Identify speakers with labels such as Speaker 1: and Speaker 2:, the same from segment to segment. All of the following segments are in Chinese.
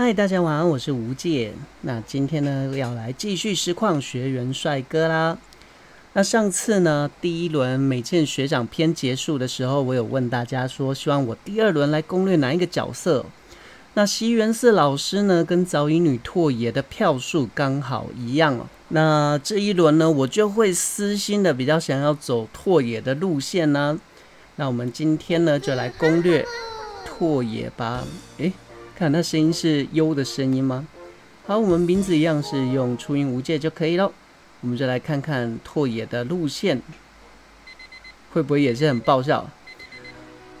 Speaker 1: 嗨，大家晚安，我是吴界。那今天呢，要来继续实况学员帅哥啦。那上次呢，第一轮美剑学长篇结束的时候，我有问大家说，希望我第二轮来攻略哪一个角色？那西园寺老师呢，跟早乙女拓野的票数刚好一样哦。那这一轮呢，我就会私心的比较想要走拓野的路线呢。那我们今天呢，就来攻略拓野吧。诶。看，那声音是优的声音吗？好，我们名字一样是用初音无界就可以了。我们就来看看拓野的路线，会不会也是很爆笑？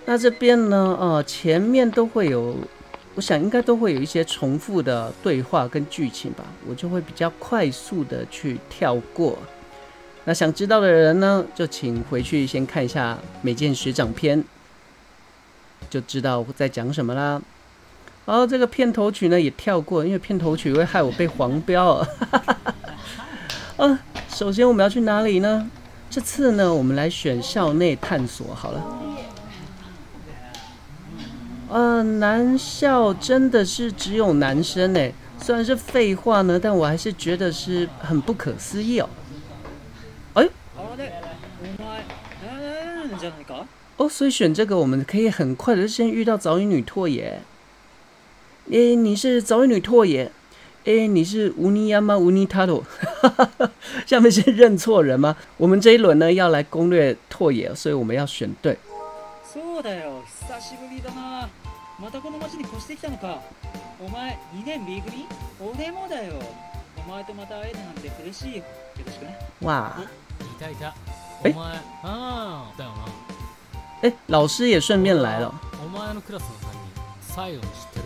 Speaker 1: 那这边呢？呃，前面都会有，我想应该都会有一些重复的对话跟剧情吧，我就会比较快速的去跳过。那想知道的人呢，就请回去先看一下《美剑学长篇》，就知道在讲什么啦。然后这个片头曲呢也跳过，因为片头曲会害我被黄标。啊，首先我们要去哪里呢？这次呢，我们来选校内探索好了。呃，男校真的是只有男生哎，虽然是废话呢，但我还是觉得是很不可思议哦。哎，哦，所以选这个，我们可以很快的先遇到早乙女拓野。诶，你是早乙女拓野？诶，你是乌尼亚吗？乌尼塔罗？下面是认错人吗？我们这一轮呢要来攻略拓野，所以我们要选对。
Speaker 2: そうだよ、久しぶりだな。またこの町に越してきたのか。お前2年 B 組？俺もだよ。お前とまた会えるなんて嬉しいよ。よろしくね。
Speaker 1: 哇！
Speaker 3: いたいた。お前、ああ、だよな。
Speaker 1: 哎，老师也顺便来了。
Speaker 3: お前のクラスの担任、サイオン知ってる？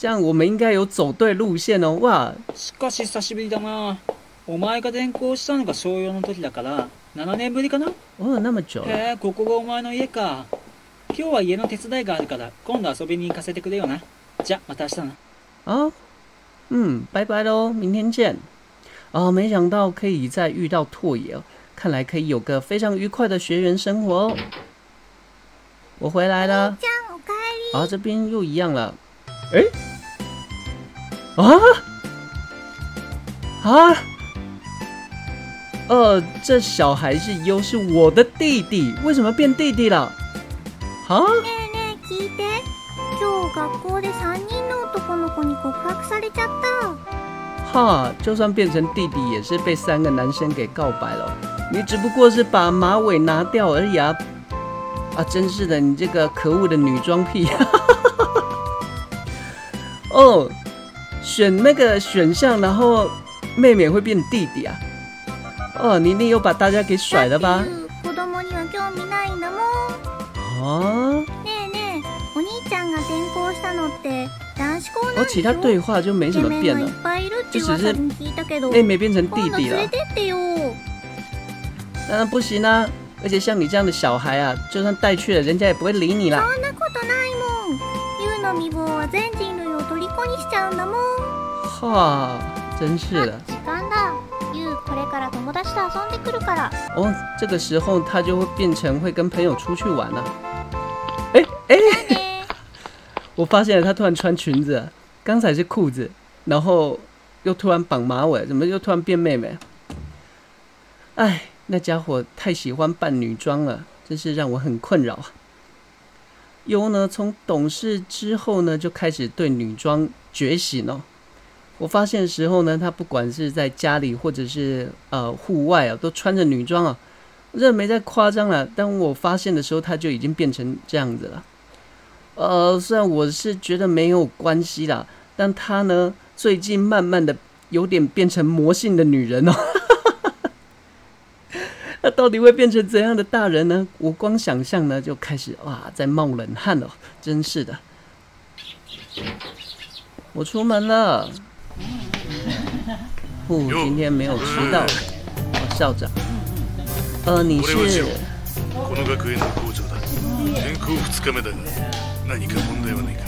Speaker 1: 这样我们应该有走对路线哦。哇，
Speaker 2: しかし久しぶりだな。お前が転校したのが小4の時だから7年ぶりかな。
Speaker 1: 哦，那么久了。
Speaker 2: へえ、ここがお前の家か。今日は家の手伝いがあるから今度遊びに行かせてくれよな。じゃ、また明日な。
Speaker 1: 啊，嗯，拜拜喽，明天见。啊，没想到可以再遇到拓野哦，看来可以有个非常愉快的学园生活哦。我回来了。
Speaker 4: ちゃんおかえり
Speaker 1: 啊，这边又一样了。哎， 啊啊，呃，这小孩是优，是我的弟弟，为什么变弟弟了？啊？
Speaker 4: ねえねえ聞いて今日学校で3人の男の子に告白されちゃった
Speaker 1: 哈，就算变成弟弟，也是被三个男生给告白了。你只不过是把马尾拿掉而已啊！啊，真是的，你这个可恶的女装癖！哦， 选那个选项，然后妹妹会变弟弟啊！哦，你一定又把大家给甩了吧
Speaker 4: だ？っていう子供には興味ないんだもん
Speaker 1: 哦，
Speaker 4: ねえねえお兄ちゃんが転校したのって男子校なん
Speaker 1: 哦，
Speaker 4: でし
Speaker 1: 其他对
Speaker 4: ょ
Speaker 1: 话就没什么
Speaker 4: イケメン
Speaker 1: 变了
Speaker 4: がいっ。ぱいいるって
Speaker 1: 就只是
Speaker 4: 噂に聞いたけど
Speaker 1: 妹妹变成弟
Speaker 4: 今度
Speaker 1: 弟了
Speaker 4: 連れ，てってよ
Speaker 1: 当然不行啊！而且像你这样的小孩啊，就算带去了，人家也不会理你啦。
Speaker 4: そんなことないもんユウの未亡は全人類を虜にしちゃうんだもん
Speaker 1: 哈，真是的。
Speaker 4: 時間だユウこれから友達と遊んでくるから
Speaker 1: 哦，这个时候他就会变成会跟朋友出去玩了。哎哎，
Speaker 4: ね
Speaker 1: 我发现了，他突然穿裙子了，刚才是裤子，然后又突然绑马尾，怎么又突然变妹妹？哎，那家伙太喜欢扮女装了，真是让我很困扰啊。 优呢，从懂事之后呢，就开始对女装觉醒哦。我发现的时候呢，他不管是在家里或者是呃户外啊，都穿着女装啊。这没在夸张了。当我发现的时候，他就已经变成这样子了。呃，虽然我是觉得没有关系啦，但他呢，最近慢慢的有点变成魔性的女人哦。那到底会变成怎样的大人呢？我光想象呢，就开始哇，在冒冷汗了，真是的。我出门了。 不，今天没有迟到。哦，校长。呃，你是？
Speaker 5: この学園の校長だ。転校2日目だが、何か問題はないか。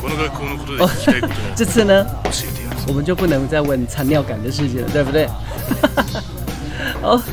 Speaker 5: この学校のことで聞きたいこと
Speaker 1: 这次呢，
Speaker 5: 教えてやるぞ。
Speaker 1: 我们就不能再问残尿感的事情了，对不对？好，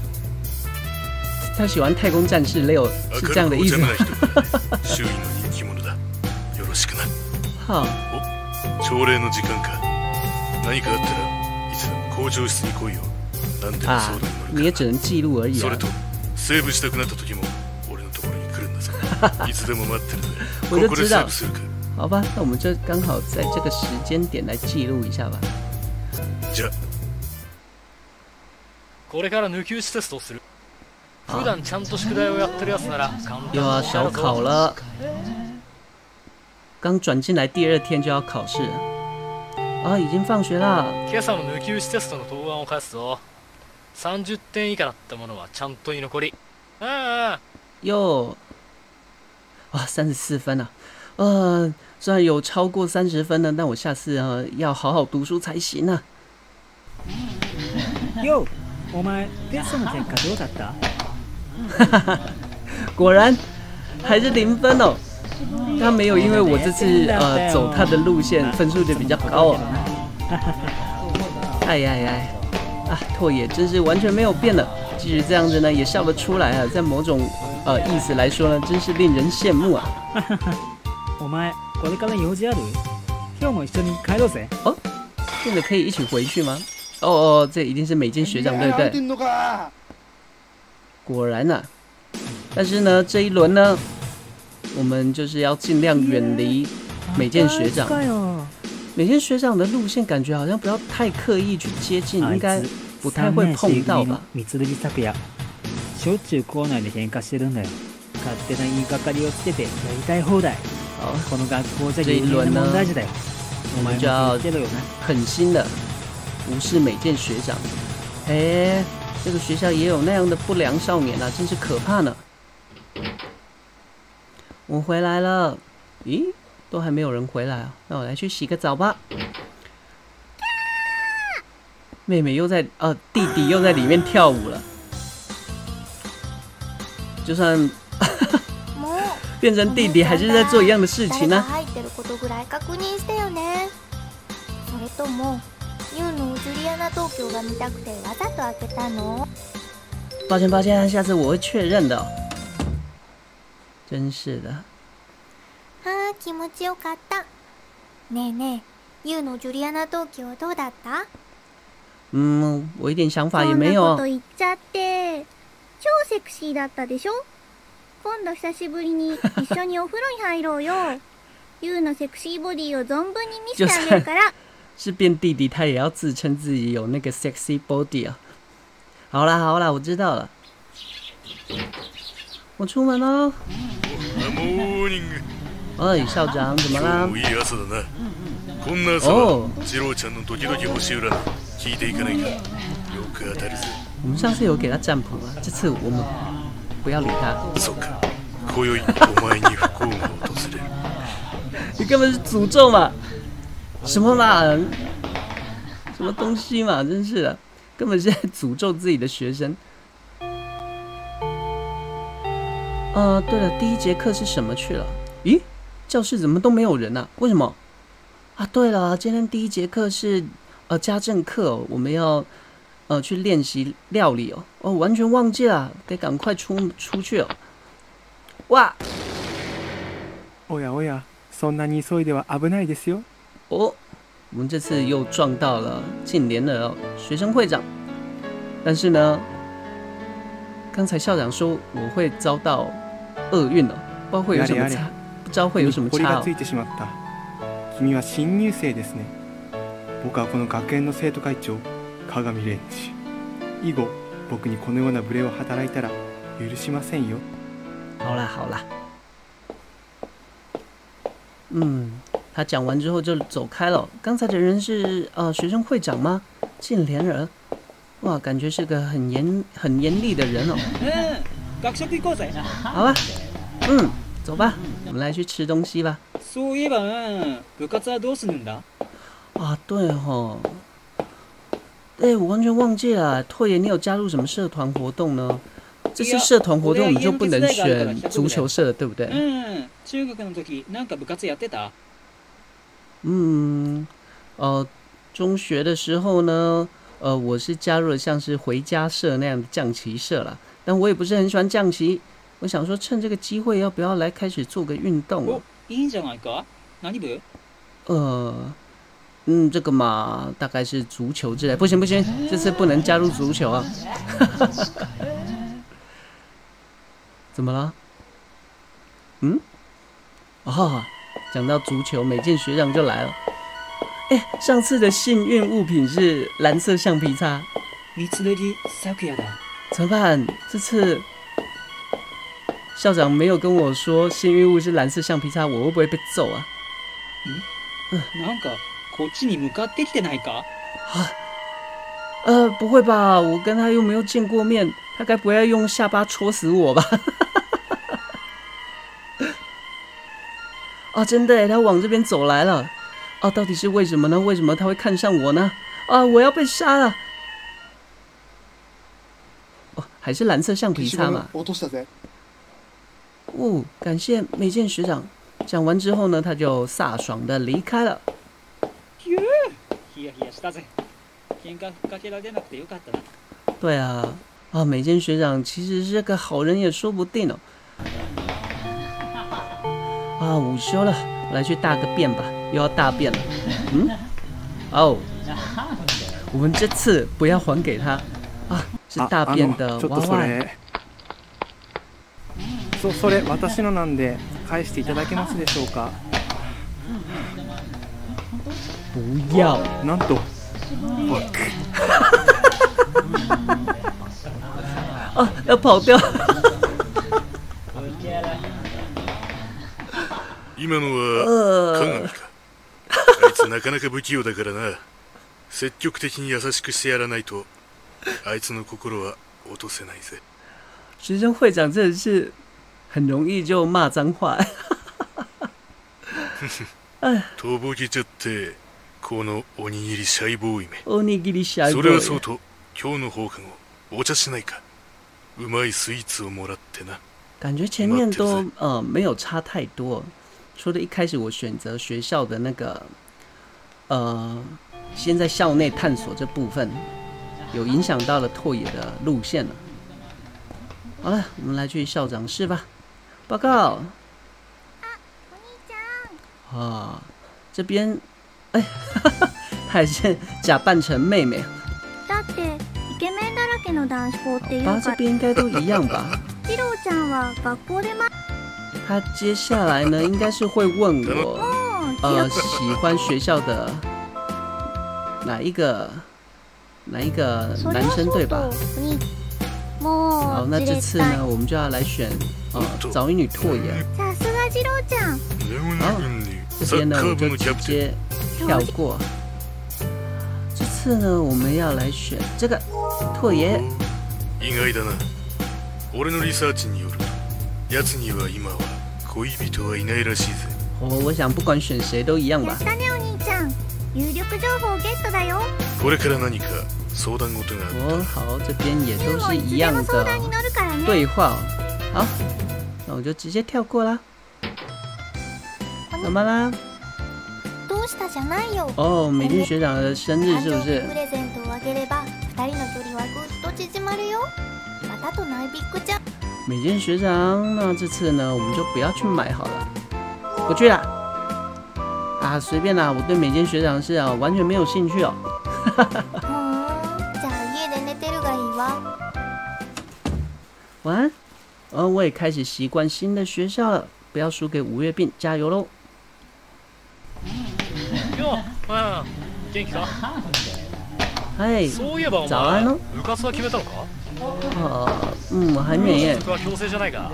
Speaker 1: 他喜欢太空战士六，是这样的意思吗
Speaker 5: 明るくお茶目？な人周囲の人気者だよろしくな
Speaker 1: 好，
Speaker 5: 朝礼の時間か何かあったらいつでも校長室に来いよ何でも
Speaker 1: 啊
Speaker 5: 相談に乗
Speaker 1: 你也
Speaker 5: るか
Speaker 1: 只能記錄而已啊
Speaker 5: らそれ。とセーブしたくなった時も俺のところに来るんだぞいつでも待ってるぜ
Speaker 1: 我就
Speaker 5: ここで
Speaker 1: 知道
Speaker 5: セーブするか
Speaker 1: 好吧，那我们就刚好在这个时间点来记录一下吧。
Speaker 5: じゃあ
Speaker 3: これから抜き打ちテストをする
Speaker 1: 好
Speaker 3: 普段ちゃんと宿題をやってるやつなら簡単
Speaker 1: 又要
Speaker 3: に
Speaker 1: 小考了，刚转进来第二天就要考试了啊，已经放学啦。
Speaker 3: 今朝の抜き打ちテストの答案を返すぞ30点以下だったものはちゃんと居残りああ
Speaker 1: 哟，哇，三十四分啊！呃，虽然有超过三十分呢，但我下次呃要好好读书才行啊。
Speaker 2: ようお前テストの結果どうだった
Speaker 1: 果然还是零分哦。他没有因为我这次呃走他的路线分数就比较高哦。哎呀呀，啊，拓也真是完全没有变了，即使这样子呢也笑得出来啊，在某种呃意思来说呢，真是令人羡慕啊。
Speaker 2: お前これから用事ある今日も一緒に帰ろうぜ
Speaker 1: 变得可以一起回去吗？哦哦，这一定是美健学长对不对？
Speaker 5: んのか
Speaker 1: 果然呐、但是呢，这一轮呢，我们就是要尽量远离美健学长。
Speaker 2: かよ
Speaker 1: 美健学長的路線感觉好像不要太刻意去接近，
Speaker 2: あい
Speaker 1: 应该
Speaker 2: つ
Speaker 1: 不太会碰到吧？
Speaker 2: 三年 C 組の三剣拓也しょっちゅう校内で喧嘩してるんだよ勝手な言いがかりをつけてやりたい放題
Speaker 1: 好，
Speaker 2: この学校じゃ芸人の問題児だよお前も気をつけろよな
Speaker 1: 狠心的无视美健学长。哎， 这个学校也有那样的不良少年啊，真是可怕呢。我回来了，咦，都还没有人回来啊？那我来去洗个澡吧。妹妹又在，呃，弟弟又在里面跳舞了。就算
Speaker 4: もう
Speaker 1: 变成弟弟，还是在做一样的事情
Speaker 4: 誰が
Speaker 1: 呢。
Speaker 4: 入 ユウのジュリアナ東京が見たくてわざと開けたの？
Speaker 1: 抱歉，抱歉，下次我会确认的。哦。真是的，
Speaker 4: あー気持ちよかった。ねえねえユウのジュリアナ東京どうだった？
Speaker 1: 嗯，我一点想法也没有。哦。
Speaker 4: そんなこと言っちゃって。超セクシーだったでしょ？今度久しぶりに一緒にお風呂に入ろうよ。ユウのセクシーボディを存分に見せてあげるから
Speaker 1: 是变弟弟，他也要自称自己有那个 sexy body 啊。好啦好啦，我知道了。我出门喽。
Speaker 5: モーニング
Speaker 1: 哎，校长，怎么
Speaker 5: 今
Speaker 1: 啦
Speaker 5: 日も？いい朝だなこんな朝
Speaker 1: おう
Speaker 5: は次郎ちゃんのドキドキ星占い聞いていかないかよく当たるぜ
Speaker 1: 我们上次有给他占卜啊，这次我们不要理他。
Speaker 5: そっか今宵お前に不幸が訪れる
Speaker 1: 你根本是诅咒嘛？ 什么嘛？什么东西嘛？真是的，根本是在诅咒自己的学生。呃，对了，第一节课是什么去了？咦，教室怎么都没有人啊？为什么？啊，对了，今天第一节课是呃家政课、哦，我们要呃去练习料理哦。哦，完全忘记了，得赶快出出去哦。哇，
Speaker 6: おやおやそんなに急いでは危ないですよ
Speaker 1: 哦，我们这次又撞到了近联的哦学生会长，但是呢，刚才校长说我会遭到厄运哦，不知道会有什么
Speaker 6: やれや
Speaker 1: 差，不知道会有什么差哦
Speaker 6: こりがつ。いてしまった君は新入生ですね 僕はこの学園の生徒会長鏡蓮司以後僕にこのような無礼を働いたら許しませんよ
Speaker 1: 好啦好啦，嗯， 他讲完之后就走开了。刚才的人是呃学生会长吗？近莲儿，哇，感觉是个很严很严厉的人哦。
Speaker 2: うん学食行こうぜ
Speaker 1: 好吧，嗯，走吧，我们来去吃东西吧。
Speaker 2: そういえばうん部活はどうするんだ
Speaker 1: 啊，对哦，哎，我完全忘记了，拓爷，你有加入什么社团活动呢？这次社团活动我们就不能选足球社，对不对？
Speaker 2: うん中学の時なんか部活やってた
Speaker 1: 嗯，呃，中学的时候呢，呃，我是加入了像是回家社那样的象棋社啦，但我也不是很喜欢象棋。我想说，趁这个机会，要不要来开始做个运动
Speaker 2: お
Speaker 1: 哦？
Speaker 2: いいんじゃないか何部
Speaker 1: 呃，嗯，这个嘛，大概是足球之类。不行不行，这次不能加入足球啊！怎么了？嗯？哦， 讲到足球，美健学长就来了。哎，上次的幸运物品是蓝色橡皮擦，
Speaker 2: 三鳥咲夜だ
Speaker 1: 怎么办？这次校长没有跟我说幸运物是蓝色橡皮擦，我会不会被揍啊？
Speaker 2: なんかこっちに向かってきてないか
Speaker 1: 呃，不会吧？我跟他又没有见过面，他该不会要用下巴戳死我吧？ 哦，真的耶，他往这边走来了。哦，到底是为什么呢？为什么他会看上我呢？啊，我要被杀了！哦，还是蓝色橡皮擦嘛。
Speaker 7: 落としたぜ
Speaker 1: 哦，感谢美健学长。讲完之后呢，他就飒爽的离开了。
Speaker 2: ヒヤヒヤしたぜ喧嘩ふっかけられなくてよかったな
Speaker 1: 对啊，啊，美健学长其实是个好人也说不定哦。 啊，午休了，我来去大个便吧，又要大便了。嗯，哦，我们这次不要还给他。啊，是
Speaker 6: あ
Speaker 1: 大便的娃娃。
Speaker 6: そそれ私のなんで返していただけますでしょうか？
Speaker 1: 不要，
Speaker 6: なんと。
Speaker 1: 啊，要跑掉。
Speaker 5: 今のは
Speaker 1: 呃
Speaker 5: 鏡，か。あいつなかなか不器用だからな。積極的に優しくしてやらないとあいつの心は落とせないぜ。
Speaker 1: 学生会长真的是很容易就骂脏话。
Speaker 5: とぼけちゃってこのおにぎりシャイボーイめ。
Speaker 1: おにぎりシャイボ
Speaker 5: それはそう
Speaker 1: ーイ。
Speaker 5: と今日の放課後お茶しないか。うまいスイーツをもらってな。
Speaker 1: 感觉前面都呃没有差太多，除了一开始我选择学校的那个呃先在校内探索这部分，有影响到了拓野的路线了。好了，我们来去校长室吧。报告
Speaker 4: お兄ちゃん
Speaker 1: 啊，这边哎，还是假扮成妹妹。
Speaker 4: だってイケメンだらけの男子校っていう
Speaker 1: 吧，
Speaker 4: か
Speaker 1: 这边应该都一样吧。
Speaker 4: 次郎ちゃんは学校でま
Speaker 1: 他接下来呢，应该是会问我。
Speaker 4: もう
Speaker 1: 呃，喜欢学校的哪一个哪一个男
Speaker 4: それはそう
Speaker 1: 生对吧
Speaker 4: と？お兄も
Speaker 1: 好，那
Speaker 4: う
Speaker 1: 这
Speaker 4: 絶対
Speaker 1: 次呢，我们就要来选呃早乙女拓野。
Speaker 4: さすが次郎ちゃん
Speaker 5: ネオネ軍に
Speaker 1: 这
Speaker 5: サッ
Speaker 1: 边呢，我就
Speaker 5: カー部のキャ
Speaker 1: 直
Speaker 5: プテン
Speaker 1: 接跳过。这次呢，我们要来选这个拓野。
Speaker 5: 意外だな俺のリサーチによると奴には今は 恋人はいないらしいぜ
Speaker 1: 我我想不管选谁都一样吧
Speaker 4: やっ。たねお兄ちゃん有力情報ゲットだよ
Speaker 5: これから何か相談事があった
Speaker 1: 哦，好，这边也都
Speaker 4: もいつで
Speaker 1: 是一样的
Speaker 4: 談に乗るからね
Speaker 1: 对话哦。好，那我就直接跳过啦。怎么啦？
Speaker 4: どうしたじゃないよ
Speaker 1: 哦，美丽学长的生日是不是？
Speaker 4: 誕生日プ？レゼントをあげれば二人の距離はぐっと縮まるよまたとないビッグちゃん
Speaker 1: 美健学长，那这次呢，我们就不要去买好了，不去啦。啊，随便啦，我对美健学长是啊完全没有兴趣哦。
Speaker 4: ふーんじゃあ家で寝てるがいいわ
Speaker 1: 晚安。呃，我也开始习惯新的学校了，不要输给五月病，加油喽！
Speaker 3: ようん 元気か
Speaker 1: 嗨，
Speaker 3: そういえばお
Speaker 1: 早安の
Speaker 3: 前部活は決めたのか
Speaker 1: 啊，嗯，还没耶
Speaker 3: 部。活は強制じゃないが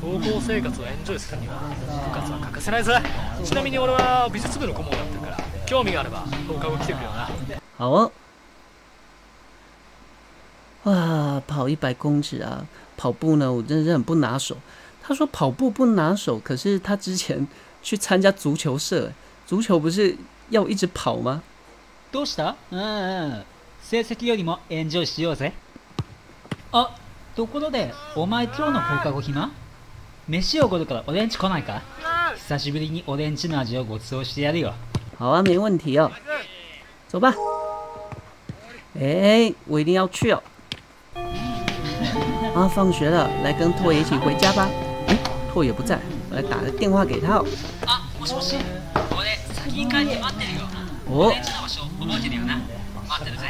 Speaker 3: 高校生活をエンジョイするには部活は欠かせないぜちなみに俺は美術部の顧問をやってるから興味があれば放課後来てくれよな
Speaker 1: 好哦。哇，跑一百公尺啊！跑步呢，我真的是很不拿手。他说跑步不拿手，可是他之前去参加足球社，足球不是要一直跑吗？
Speaker 2: どうしたうんうん成績よりもエンジョイしようぜ あところでお前今日の放課後暇飯をおごるから俺んち来ないか久しぶりに俺んちの味をご馳走してやるよ
Speaker 1: 好啊，没问题哦。走吧。哎，我一定要去哦。啊，放学了，来跟拓野一起回家吧。哎，拓野不在，我来打个电话给他哦。
Speaker 2: あもしもし俺先に帰って待ってるよ
Speaker 1: 哦，
Speaker 2: ちの場所覚えてるよな待ってるぜ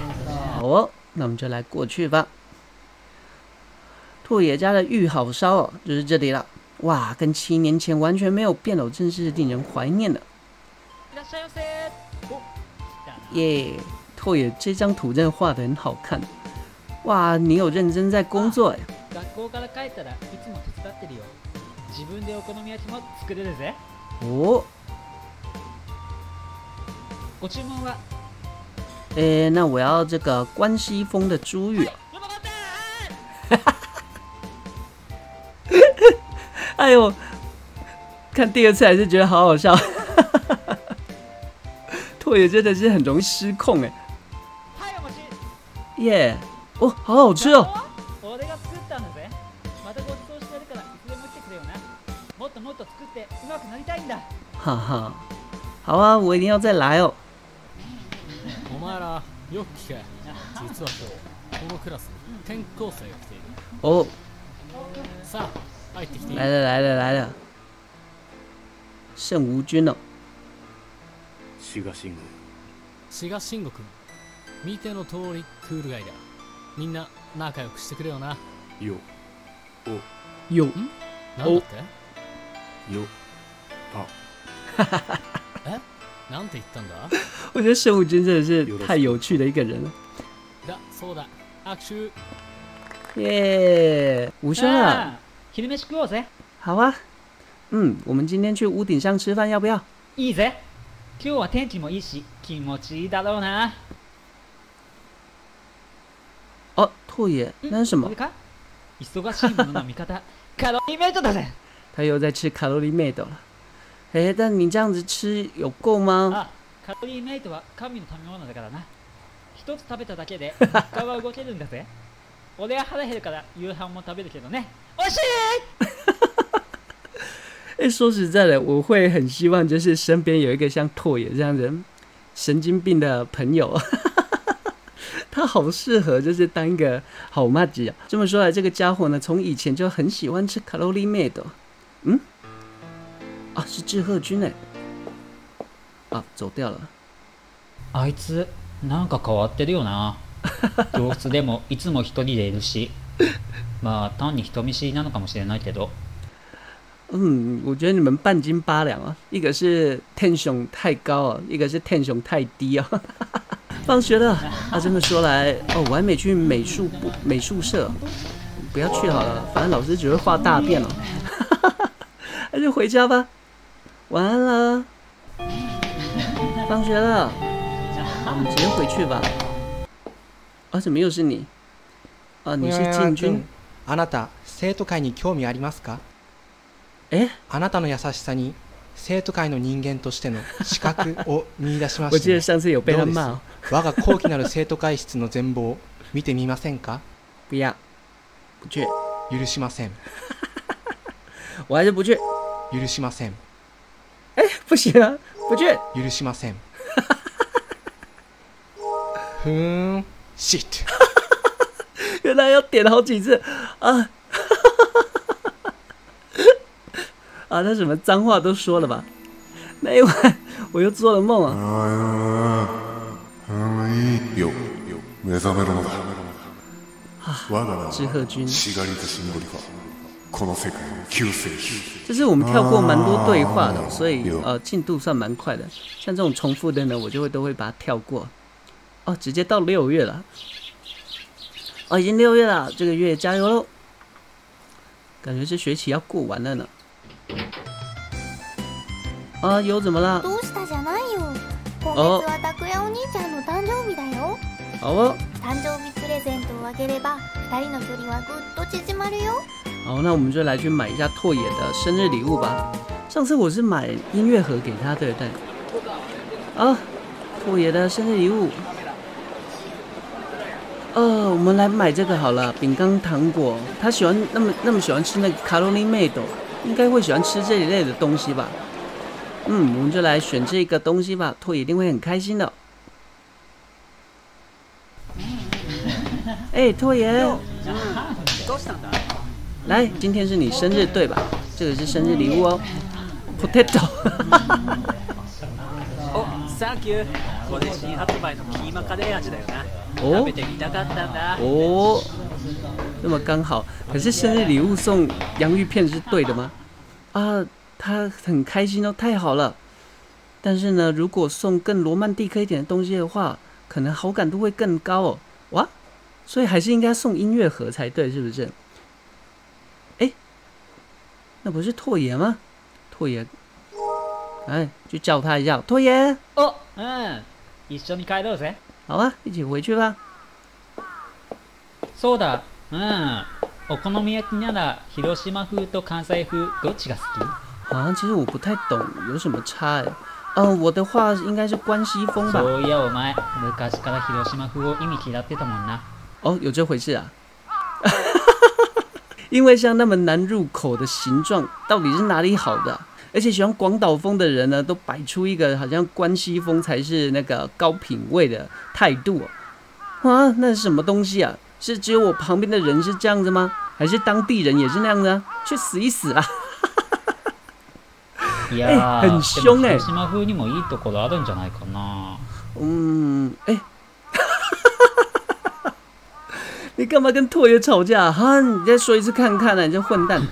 Speaker 1: 好哦，那我们就来过去吧。 拓野家的玉好烧哦，就是这里了。哇，跟七年前完全没有变哦，真是令人怀念的。
Speaker 2: いらっしゃいませお来たな
Speaker 1: 耶，拓野这张图真的画的很好看。哇，你有认真在工作哎。
Speaker 2: 学校から帰ったらいつも手伝ってるよ自分でお好み焼きも作れるぜ
Speaker 1: 哦，
Speaker 2: ご注文は
Speaker 1: 诶，那我要这个关西风的猪玉哦。
Speaker 2: ちょっと待って
Speaker 1: 哎呦，看第二次还是觉得好好笑。拓野真的是很容易失控哎。
Speaker 2: はいお待ち
Speaker 1: 耶，哦，好好吃哦。
Speaker 2: 俺が作ったんだぜまたご馳走してやるからいつでも来てくれよなもっともっと作ってうまくなりたいんだ
Speaker 1: 哈哈，好啊，我一定要再来哦。
Speaker 3: お前らよく聞け実は今日このクラスに転校生が来ている
Speaker 1: 哦， 来了来了来了，圣吴君哦。
Speaker 5: 志賀慎吾
Speaker 3: 志賀慎吾君見ての通りクールガイだみんな仲良くしてくれよな
Speaker 5: よ
Speaker 1: 有
Speaker 3: なんだって
Speaker 5: よ
Speaker 3: なんて言ったんだ
Speaker 1: 我觉得圣吴君真的是太有趣的一个人了。
Speaker 3: だそうだ握手
Speaker 1: 耶，午休了。
Speaker 2: ああ 昼飯食おうぜ。
Speaker 1: 好啊，嗯，我们今天去屋顶上吃饭，要不要？
Speaker 2: いいぜ。今日は天気もいいし気持ちいいだろうな。
Speaker 1: 哦，拓野，那是什么
Speaker 2: 忙しいものの味方。カロリーメイトだぜ。
Speaker 1: 他又在吃卡路里妹的了。哎，但你这样子吃有够吗？
Speaker 2: あカロリーメイトは神の食べ物だからな。一つ食べただけで 3日は動けるんだぜ俺は腹減るから夕飯も食べるけどねおいしい
Speaker 1: 哎，说实在的，我会很希望就是身边有一个像拓野这样的神经病的朋友，他好适合就是当一个好妈吉啊。这么说来，这个家伙呢，从以前就很喜欢吃卡路里妹的。嗯，啊，是志贺君哎，啊，走掉了。
Speaker 2: あいつなんか変わってるよな 教室でもいつも一人でいるしまあ単に人見知りなのかもしれないけど
Speaker 1: 嗯，我觉得你们半斤八两啊，一个是 tension 太高啊，一个是 tension 太低啊。放学了啊，这么说来，哦，我还没去美术部美术社，不要去好了，反正老师只会画大便了。还是回家吧，晚安了。放学了，我们直接回去吧。 啊，怎么又是你？啊，你是进军？
Speaker 6: あなた生徒会に興味ありますか？
Speaker 1: 哎，
Speaker 6: あなたの優しさに生徒会の人間としての資格を見出しまし た
Speaker 1: 上次有被他
Speaker 6: どうです
Speaker 1: 骂、哦。
Speaker 6: 我が高貴なる生徒会室の全貌を見てみませんか？
Speaker 1: 不要，不去，
Speaker 6: 許しません。
Speaker 1: 我还是不去。
Speaker 6: 許しません。
Speaker 1: 不行啊，不去。
Speaker 6: 許しません。ふーん shit
Speaker 1: 原来要点好几次啊！啊，他什么脏话都说了吧？那一晚我又做了梦啊！
Speaker 5: いいよ目覚めるのだ我が名は
Speaker 1: 志贺君，
Speaker 5: シガリタ・シンゴリファ この世界の救世主
Speaker 1: 这是我们跳过蛮多对话的，所以呃进度算蛮快的。像这种重复的呢，我就会都会把它跳过。 哦，直接到六月了。哦，已经六月了，这个月加油喽！感觉这学期要过完了呢。啊，有怎么了？
Speaker 4: どうしたじゃないよ今月は拓也お兄ちゃんの誕生日だよ
Speaker 1: 好哦，
Speaker 4: 誕生日プレゼントをあげれば二人の距離はぐっと縮まるよ
Speaker 1: 好，那我们就来去买一下拓野的生日礼物吧。上次我是买音乐盒给他，对不对？啊，拓野的生日礼物。 呃，我们来买这个好了，饼干、糖果。他喜欢那么那么喜欢吃那个卡路里麦豆，应该会喜欢吃这一类的东西吧。嗯，我们就来选这个东西吧，兔一定会很开心的。哎，兔爷，来，今天是你生日对吧？这个是生日礼物哦，potato。
Speaker 3: 哦，thank you。
Speaker 1: お
Speaker 3: 食べてみたかったんだ
Speaker 1: 哦，那么刚好。可是生日礼物送洋芋片是对的吗？啊，他很开心哦，太好了。但是呢，如果送更罗曼蒂克一点的东西的话，可能好感度会更高哦。哇，所以还是应该送音乐盒才对，是不是？哎，那不是拓爷吗？拓爷，哎，去叫他一下，拓爷。
Speaker 2: おうん一緒に帰ろうぜ
Speaker 1: 好啊，一起回去吧。
Speaker 2: そうだうんお好み焼きなら広島風と関西風どっちが好き
Speaker 1: 好像其实我不太懂有什么差哎。嗯、我的话应该是关西风吧。
Speaker 2: そういやお前昔から広島風を意味嫌ってたもんな
Speaker 1: 哦，有这回事啊。因为像那么难入口的形状，到底是哪里好的？ 而且喜欢广岛风的人呢，都摆出一个好像关西风才是那个高品味的态度哦。啊，那是什么东西啊？是只有我旁边的人是这样子吗？还是当地人也是那样子啊？去死一死啦！
Speaker 2: いやー、
Speaker 1: え很凶え
Speaker 2: でも広島風にもいいところあるんじゃないかな
Speaker 1: 嗯，哎、你干嘛跟拓爷吵架？哈，你再说一次看看呢、你这混蛋！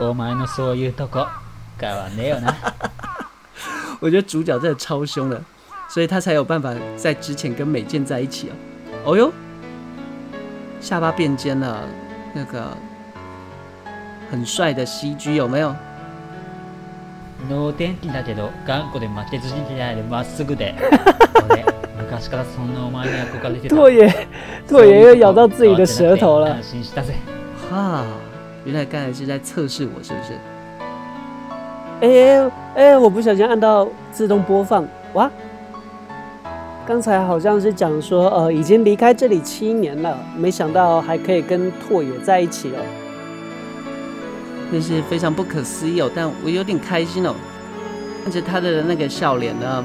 Speaker 2: お前のそういうとこ 変わんねえよな
Speaker 1: 我觉得主角真的超凶的，所以他才有办法在之前跟美健在一起哦。哦哟，下巴变尖了，那个很帅的 CG 有没有？
Speaker 2: 能天気だけど頑固で負けず嫌いでまっすぐで俺昔からそんなお前に憧れてた
Speaker 1: 拓爷，拓爷又咬到自己的舌頭了
Speaker 2: 安。心したぜ
Speaker 1: 哈，原来刚才是在测试我，是不是？ 哎哎，我不小心按到自动播放，哇！刚才好像是讲说，呃，已经离开这里七年了，没想到还可以跟拓野在一起哦，真是非常不可思议哦。但我有点开心哦，看着他的那个笑脸呢，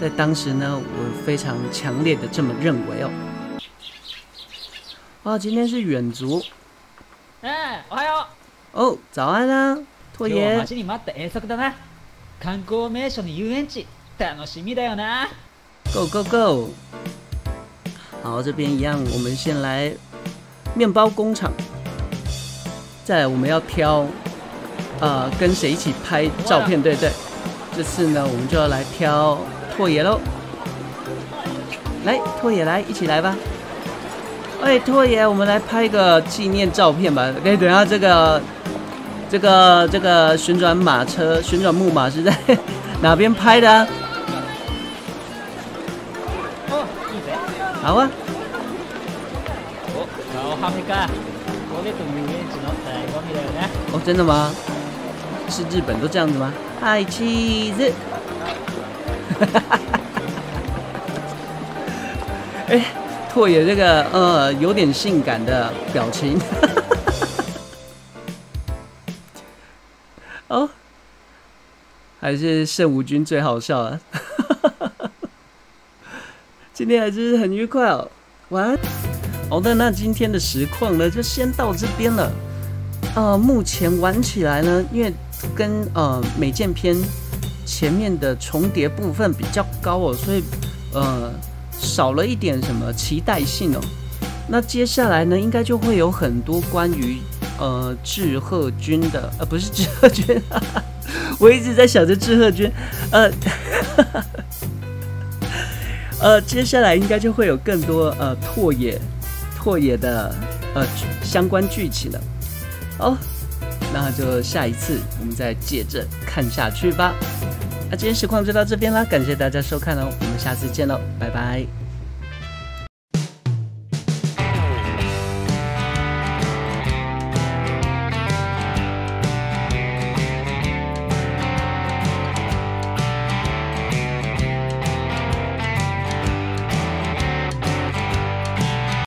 Speaker 1: 在当时呢，我非常强烈的这么认为哦。哦，今天是远足
Speaker 2: うんおはよ
Speaker 1: 哦，早安啊， 拓
Speaker 2: う今日は
Speaker 1: 爷。
Speaker 2: 待ちに待った遠足だな観光名所の遊園地楽しみだよな
Speaker 1: Go Go Go！好，这边一样，我们先来面包工厂，再来我们要挑，呃，跟谁一起拍照片，对不对？这次呢，我们就要来挑拓爷喽。来，拓爷来，一起来吧。哎，拓爷，我们来拍个纪念照片吧。哎，等一下这个 这个这个旋转马车、旋转木马是在哪边拍的啊？
Speaker 2: おいいぜ
Speaker 1: 好啊。
Speaker 2: お顔はめかこれと遊園地の醍醐味だよね
Speaker 1: 哦，真的吗？是日本都这样子吗？嗨，cheese！哎，拓野这个呃有点性感的表情。 还是圣武军最好笑了。今天还是很愉快哦，晚安。好的，那今天的实况呢，就先到这边了。呃，目前玩起来呢，因为跟呃美剑篇前面的重叠部分比较高哦，所以呃少了一点什么期待性哦。那接下来呢，应该就会有很多关于呃志贺君的，呃不是志贺君，我一直在想着志贺君，呃，呃接下来应该就会有更多呃拓野拓野的呃相关剧情了。哦，那就下一次我们再接着看下去吧。那今天实况就到这边啦，感谢大家收看哦，我们下次见喽，拜拜。